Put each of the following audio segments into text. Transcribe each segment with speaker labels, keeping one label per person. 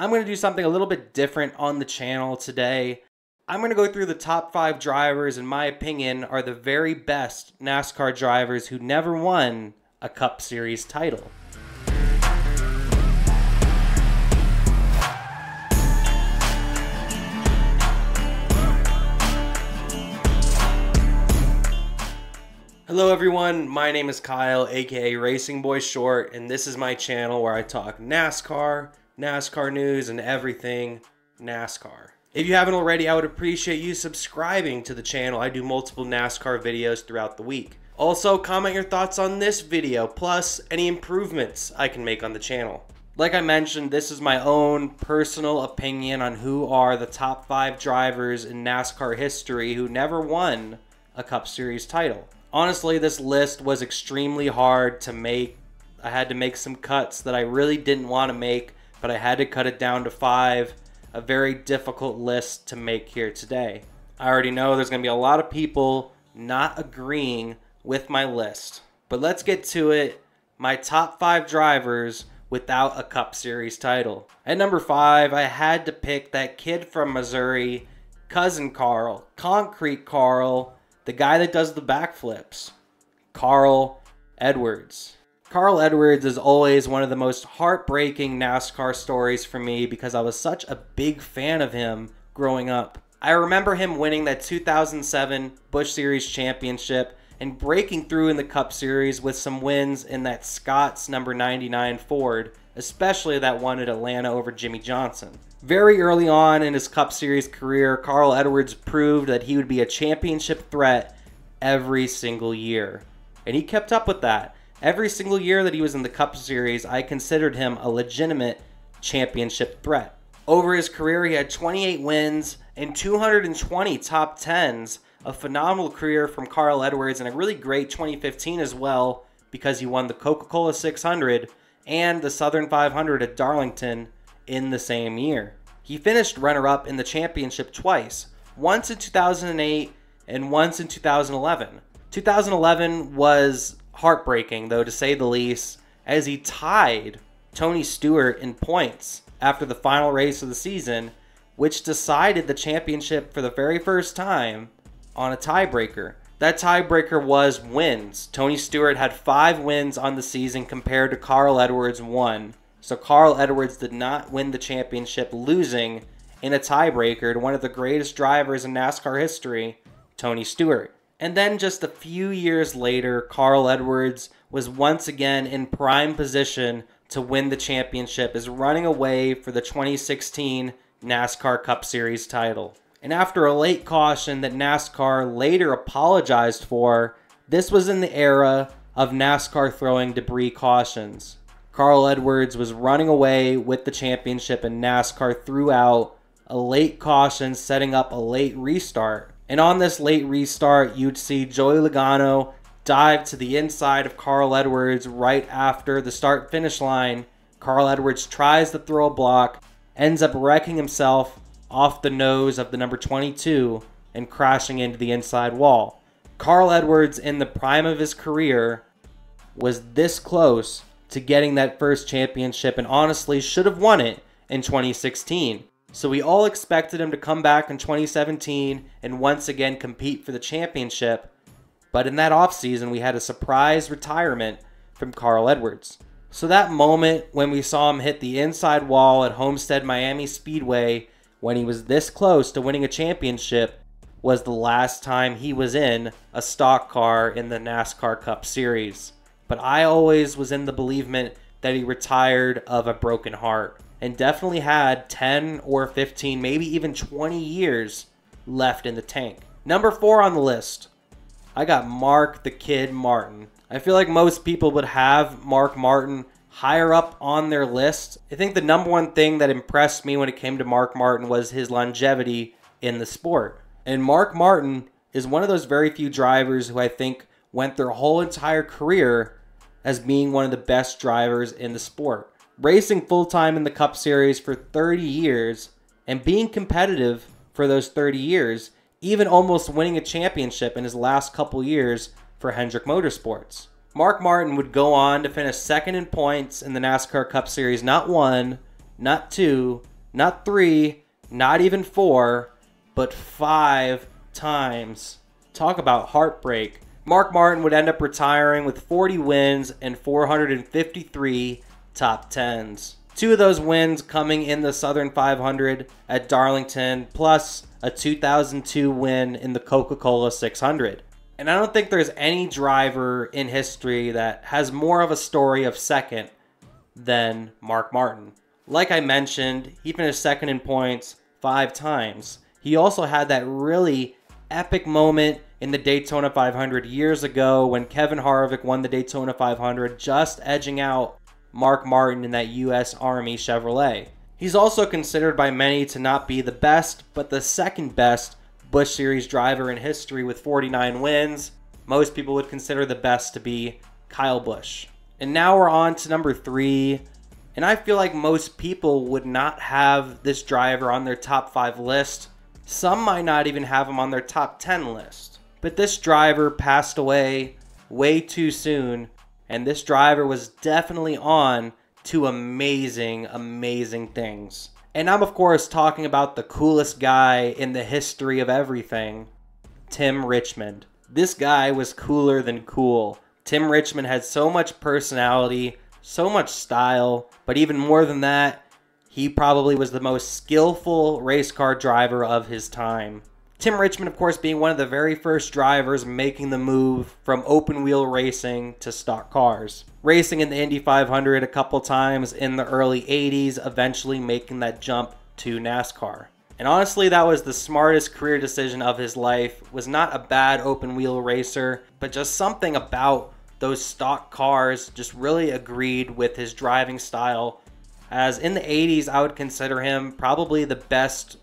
Speaker 1: I'm going to do something a little bit different on the channel today. I'm going to go through the top five drivers, in my opinion, are the very best NASCAR drivers who never won a Cup Series title. Hello everyone, my name is Kyle, aka Racing Boy Short, and this is my channel where I talk NASCAR, NASCAR news, and everything NASCAR. If you haven't already, I would appreciate you subscribing to the channel. I do multiple NASCAR videos throughout the week. Also, comment your thoughts on this video, plus any improvements I can make on the channel. Like I mentioned, this is my own personal opinion on who are the top five drivers in NASCAR history who never won a Cup Series title. Honestly, this list was extremely hard to make. I had to make some cuts that I really didn't want to make, but I had to cut it down to five. A very difficult list to make here today. I already know there's going to be a lot of people not agreeing with my list. But let's get to it. My top five drivers without a Cup Series title. At number five, I had to pick that kid from Missouri, Cousin Carl, Concrete Carl, the guy that does the backflips, Carl Edwards. Carl Edwards is always one of the most heartbreaking NASCAR stories for me because I was such a big fan of him growing up. I remember him winning that 2007 Busch Series championship and breaking through in the Cup Series with some wins in that Scott's number 99 Ford, especially that one at Atlanta over Jimmie Johnson. Very early on in his Cup Series career, Carl Edwards proved that he would be a championship threat every single year. And he kept up with that. Every single year that he was in the Cup Series, I considered him a legitimate championship threat. Over his career, he had 28 wins and 220 top 10s. A phenomenal career from Carl Edwards and a really great 2015 as well because he won the Coca Cola 600 and the Southern 500 at Darlington in the same year. He finished runner up in the championship twice, once in 2008 and once in 2011. 2011 was heartbreaking, though, to say the least, as he tied Tony Stewart in points after the final race of the season, which decided the championship for the very first time on a tiebreaker. That tiebreaker was wins. Tony Stewart had five wins on the season compared to Carl Edwards' one. So Carl Edwards did not win the championship, losing in a tiebreaker to one of the greatest drivers in NASCAR history, Tony Stewart. And then just a few years later, Carl Edwards was once again in prime position to win the championship, is running away for the 2016 NASCAR Cup Series title. And after a late caution that NASCAR later apologized for, this was in the era of NASCAR throwing debris cautions. Carl Edwards was running away with the championship, and NASCAR threw out a late caution, setting up a late restart. And on this late restart, you'd see Joey Logano dive to the inside of Carl Edwards right after the start finish line. Carl Edwards tries to throw a block, ends up wrecking himself off the nose of the number 22 and crashing into the inside wall. Carl Edwards, in the prime of his career, was this close to getting that first championship and honestly should have won it in 2016. So we all expected him to come back in 2017 and once again compete for the championship. But in that offseason, we had a surprise retirement from Carl Edwards. So that moment when we saw him hit the inside wall at Homestead Miami Speedway when he was this close to winning a championship was the last time he was in a stock car in the NASCAR Cup Series but I always was in the believement that he retired of a broken heart and definitely had 10 or 15, maybe even 20 years left in the tank. Number four on the list, I got Mark the Kid Martin. I feel like most people would have Mark Martin higher up on their list. I think the number one thing that impressed me when it came to Mark Martin was his longevity in the sport. And Mark Martin is one of those very few drivers who I think went their whole entire career as being one of the best drivers in the sport. Racing full time in the Cup Series for 30 years and being competitive for those 30 years, even almost winning a championship in his last couple years for Hendrick Motorsports. Mark Martin would go on to finish second in points in the NASCAR Cup Series not one, not two, not three, not even four, but five times. Talk about heartbreak. Mark Martin would end up retiring with 40 wins and 453 top 10s. Two of those wins coming in the Southern 500 at Darlington, plus a 2002 win in the Coca Cola 600. And I don't think there's any driver in history that has more of a story of second than Mark Martin. Like I mentioned, he finished second in points five times. He also had that really epic moment in the Daytona 500 years ago when Kevin Harvick won the Daytona 500, just edging out Mark Martin in that U.S. Army Chevrolet. He's also considered by many to not be the best, but the second best Busch Series driver in history with 49 wins. Most people would consider the best to be Kyle Busch. And now we're on to number three. And I feel like most people would not have this driver on their top five list. Some might not even have him on their top 10 list. But this driver passed away way too soon. And this driver was definitely on to amazing, amazing things. And I'm, of course, talking about the coolest guy in the history of everything Tim Richmond. This guy was cooler than cool. Tim Richmond had so much personality, so much style, but even more than that, he probably was the most skillful race car driver of his time. Tim Richmond, of course, being one of the very first drivers making the move from open wheel racing to stock cars. Racing in the Indy 500 a couple times in the early 80s, eventually making that jump to NASCAR. And honestly, that was the smartest career decision of his life. Was not a bad open wheel racer, but just something about those stock cars just really agreed with his driving style. As in the 80s, I would consider him probably the best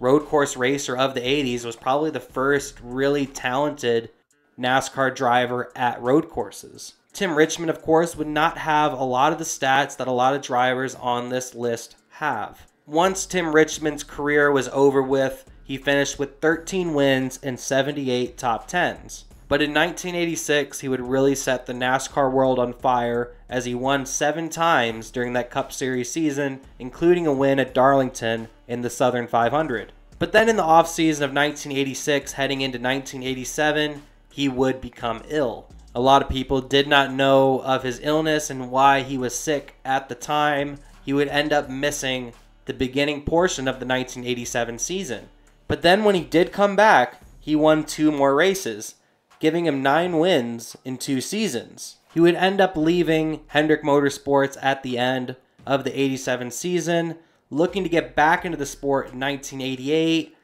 Speaker 1: road course racer of the 80s, was probably the first really talented NASCAR driver at road courses. Tim Richmond, of course, would not have a lot of the stats that a lot of drivers on this list have. Once Tim Richmond's career was over with, he finished with 13 wins and 78 top 10s. But in 1986, he would really set the NASCAR world on fire as he won seven times during that Cup Series season, including a win at Darlington in the Southern 500. But then in the offseason of 1986, heading into 1987, he would become ill. A lot of people did not know of his illness and why he was sick at the time. He would end up missing the beginning portion of the 1987 season. But then when he did come back, he won two more races giving him nine wins in two seasons. He would end up leaving Hendrick Motorsports at the end of the 87 season, looking to get back into the sport in 1988.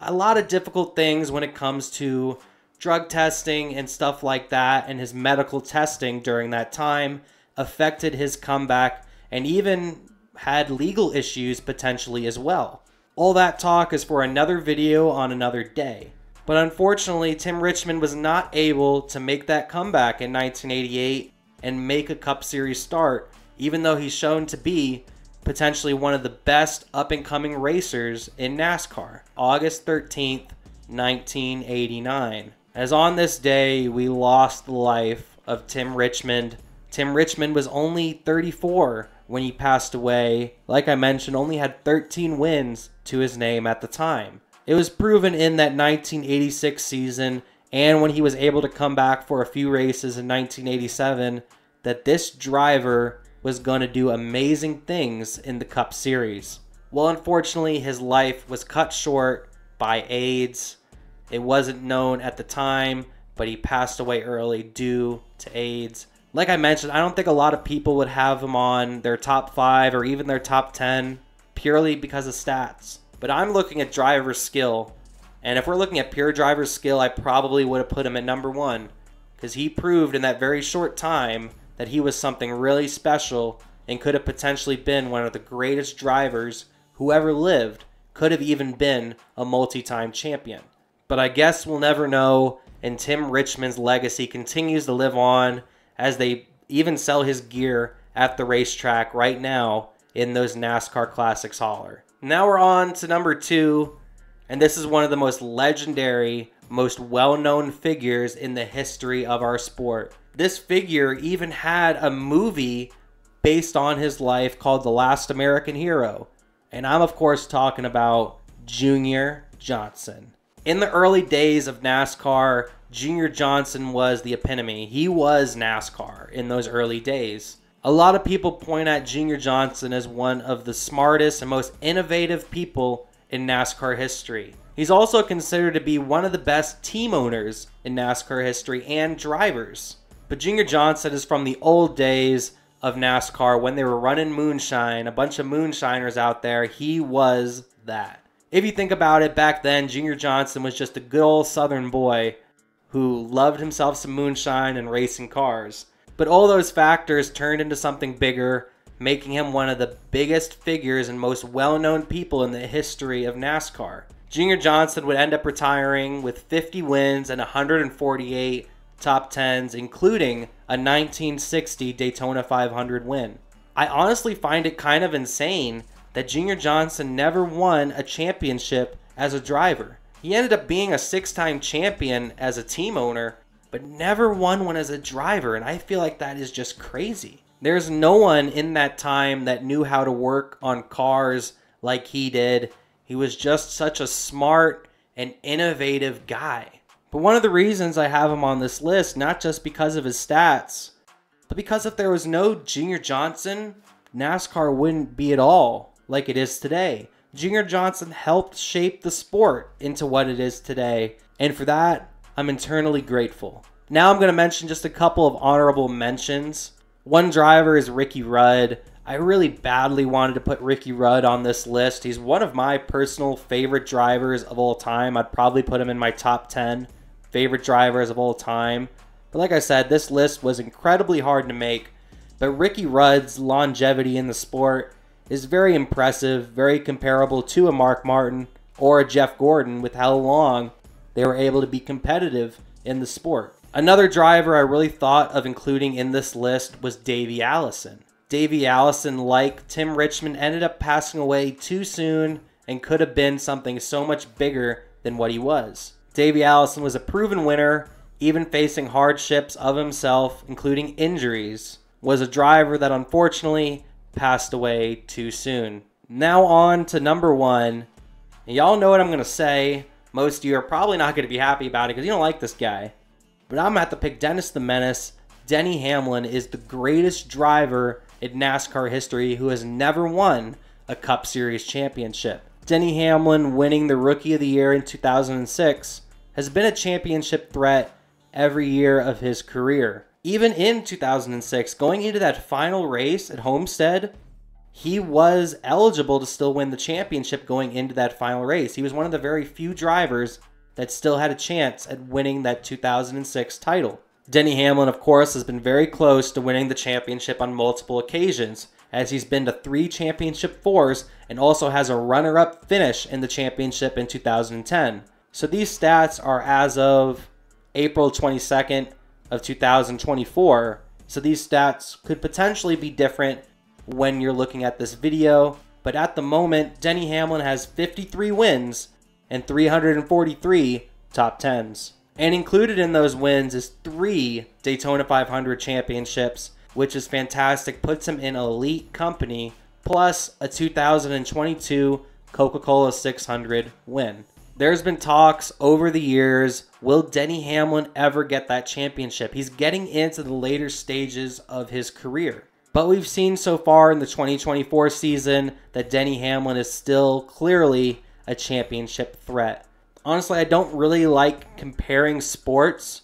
Speaker 1: A lot of difficult things when it comes to drug testing and stuff like that, and his medical testing during that time affected his comeback and even had legal issues potentially as well. All that talk is for another video on another day. But unfortunately, Tim Richmond was not able to make that comeback in 1988 and make a Cup Series start, even though he's shown to be potentially one of the best up and coming racers in NASCAR. August 13th, 1989. As on this day, we lost the life of Tim Richmond. Tim Richmond was only 34 when he passed away. Like I mentioned, only had 13 wins to his name at the time. It was proven in that 1986 season and when he was able to come back for a few races in 1987 that this driver was going to do amazing things in the Cup Series. Well, unfortunately, his life was cut short by AIDS. It wasn't known at the time, but he passed away early due to AIDS. Like I mentioned, I don't think a lot of people would have him on their top five or even their top 10 purely because of stats. But I'm looking at driver skill. And if we're looking at pure driver skill, I probably would have put him at number one. Because he proved in that very short time that he was something really special and could have potentially been one of the greatest drivers who ever lived, could have even been a multi time champion. But I guess we'll never know, and Tim Richmond's legacy continues to live on as they even sell his gear at the racetrack right now in those NASCAR Classics hauler. Now we're on to number two, and this is one of the most legendary, most well known figures in the history of our sport. This figure even had a movie based on his life called The Last American Hero. And I'm, of course, talking about Junior Johnson. In the early days of NASCAR, Junior Johnson was the epitome. He was NASCAR in those early days. A lot of people point at Junior Johnson as one of the smartest and most innovative people in NASCAR history. He's also considered to be one of the best team owners in NASCAR history and drivers. But Junior Johnson is from the old days of NASCAR when they were running moonshine, a bunch of moonshiners out there. He was that. If you think about it, back then, Junior Johnson was just a good old southern boy who loved himself some moonshine and racing cars. But all those factors turned into something bigger, making him one of the biggest figures and most well known people in the history of NASCAR. Junior Johnson would end up retiring with 50 wins and 148 top 10s, including a 1960 Daytona 500 win. I honestly find it kind of insane that Junior Johnson never won a championship as a driver. He ended up being a six time champion as a team owner, but never won one as a driver, and I feel like that is just crazy. There's no one in that time that knew how to work on cars like he did. He was just such a smart and innovative guy. But one of the reasons I have him on this list, not just because of his stats, but because if there was no Junior Johnson, NASCAR wouldn't be at all like it is today. Junior Johnson helped shape the sport into what it is today, and for that, I'm internally grateful. Now I'm going to mention just a couple of honorable mentions. One driver is Ricky Rudd. I really badly wanted to put Ricky Rudd on this list. He's one of my personal favorite drivers of all time. I'd probably put him in my top 10 favorite drivers of all time. But like I said, this list was incredibly hard to make. But Ricky Rudd's longevity in the sport is very impressive, very comparable to a Mark Martin or a Jeff Gordon with how long they were able to be competitive in the sport. Another driver I really thought of including in this list was Davey Allison. Davey Allison, like Tim Richmond, ended up passing away too soon and could have been something so much bigger than what he was. Davey Allison was a proven winner, even facing hardships of himself, including injuries. Was a driver that unfortunately passed away too soon. Now on to number one. Y'all know what I'm gonna say. Most of you are probably not going to be happy about it because you don't like this guy. But I'm going to have to pick Dennis the Menace. Denny Hamlin is the greatest driver in NASCAR history who has never won a Cup Series championship. Denny Hamlin winning the Rookie of the Year in 2006 has been a championship threat every year of his career. Even in 2006, going into that final race at Homestead, he was eligible to still win the championship going into that final race. He was one of the very few drivers that still had a chance at winning that 2006 title. Denny Hamlin, of course, has been very close to winning the championship on multiple occasions, as he's been to three championship fours and also has a runner up finish in the championship in 2010. So these stats are as of April 22nd of 2024. So these stats could potentially be different when you're looking at this video. But at the moment, Denny Hamlin has 53 wins and 343 top 10s. And included in those wins is three Daytona 500 championships, which is fantastic. Puts him in elite company, plus a 2022 Coca Cola 600 win. There's been talks over the years will Denny Hamlin ever get that championship? He's getting into the later stages of his career. But we've seen so far in the 2024 season that Denny Hamlin is still clearly a championship threat. Honestly, I don't really like comparing sports,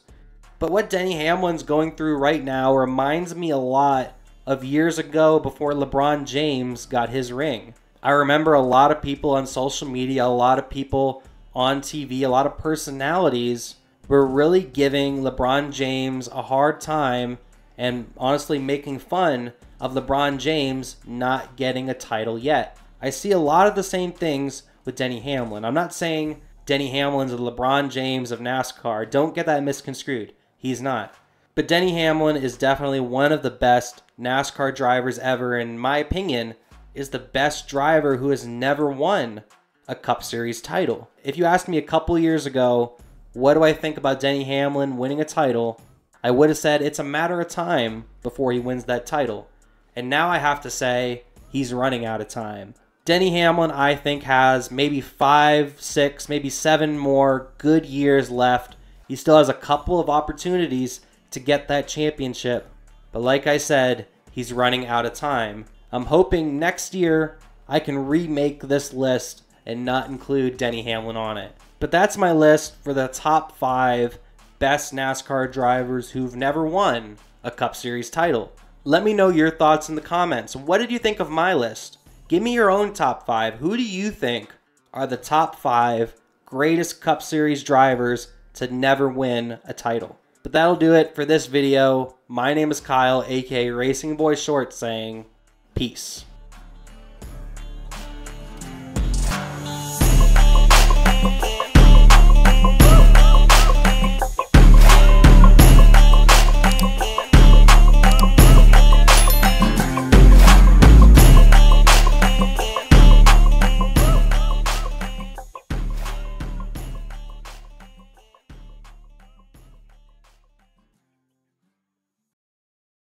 Speaker 1: but what Denny Hamlin's going through right now reminds me a lot of years ago before LeBron James got his ring. I remember a lot of people on social media, a lot of people on TV, a lot of personalities were really giving LeBron James a hard time and honestly making fun of LeBron James not getting a title yet. I see a lot of the same things with Denny Hamlin. I'm not saying Denny Hamlin's the LeBron James of NASCAR. Don't get that misconstrued. He's not. But Denny Hamlin is definitely one of the best NASCAR drivers ever. In my opinion, is the best driver who has never won a Cup Series title. If you asked me a couple years ago, what do I think about Denny Hamlin winning a title? I would have said it's a matter of time before he wins that title. And now I have to say he's running out of time. Denny Hamlin, I think, has maybe five, six, maybe seven more good years left. He still has a couple of opportunities to get that championship. But like I said, he's running out of time. I'm hoping next year I can remake this list and not include Denny Hamlin on it. But that's my list for the top five best NASCAR drivers who've never won a Cup Series title. Let me know your thoughts in the comments. What did you think of my list? Give me your own top five. Who do you think are the top five greatest Cup Series drivers to never win a title? But that'll do it for this video. My name is Kyle, aka Racing Boy Short, saying peace.